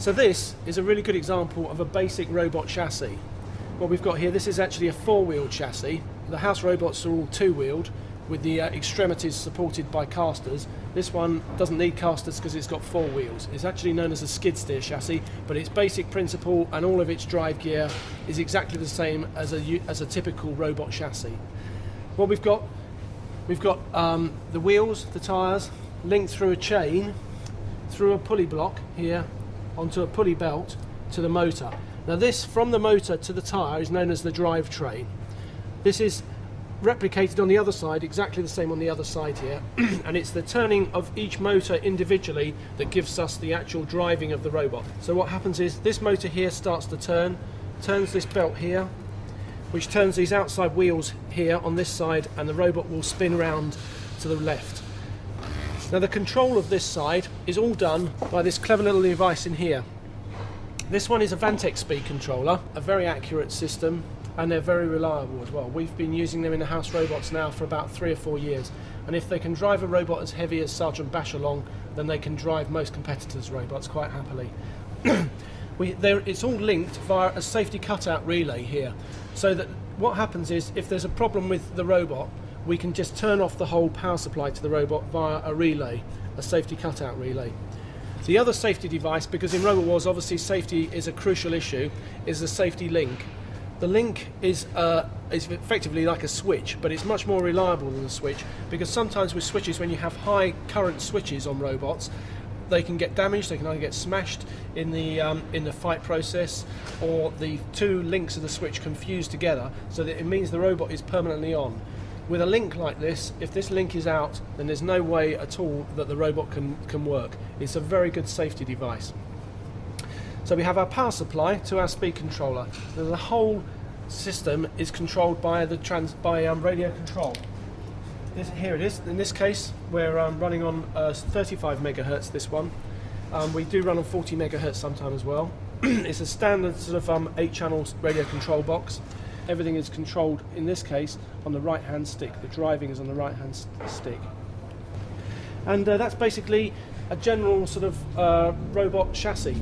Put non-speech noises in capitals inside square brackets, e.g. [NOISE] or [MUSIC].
So this is a really good example of a basic robot chassis. What we've got here, this is actually a four-wheeled chassis. The house robots are all two-wheeled with the uh, extremities supported by casters. This one doesn't need casters because it's got four wheels. It's actually known as a skid steer chassis, but its basic principle and all of its drive gear is exactly the same as a, as a typical robot chassis. What we've got, we've got um, the wheels, the tyres, linked through a chain, through a pulley block here, onto a pulley belt to the motor. Now this, from the motor to the tyre, is known as the drivetrain. This is replicated on the other side, exactly the same on the other side here, [CLEARS THROAT] and it's the turning of each motor individually that gives us the actual driving of the robot. So what happens is this motor here starts to turn, turns this belt here, which turns these outside wheels here on this side, and the robot will spin round to the left. Now the control of this side is all done by this clever little device in here. This one is a Vantec speed controller, a very accurate system, and they're very reliable as well. We've been using them in the house robots now for about three or four years, and if they can drive a robot as heavy as Sergeant Bash along, then they can drive most competitors' robots quite happily. [CLEARS THROAT] we, it's all linked via a safety cutout relay here, so that what happens is if there's a problem with the robot, we can just turn off the whole power supply to the robot via a relay, a safety cutout relay. The other safety device, because in Robot Wars obviously safety is a crucial issue, is the safety link. The link is, uh, is effectively like a switch, but it's much more reliable than a switch because sometimes with switches, when you have high current switches on robots, they can get damaged. They can either get smashed in the um, in the fight process, or the two links of the switch confused together, so that it means the robot is permanently on. With a link like this, if this link is out, then there's no way at all that the robot can, can work. It's a very good safety device. So we have our power supply to our speed controller. The whole system is controlled by the trans by um, radio control. This, here it is. In this case, we're um, running on uh, 35 megahertz. This one. Um, we do run on 40 megahertz sometime as well. [CLEARS THROAT] it's a standard sort of um, eight-channel radio control box. Everything is controlled in this case on the right hand stick. The driving is on the right hand st stick. And uh, that's basically a general sort of uh, robot chassis.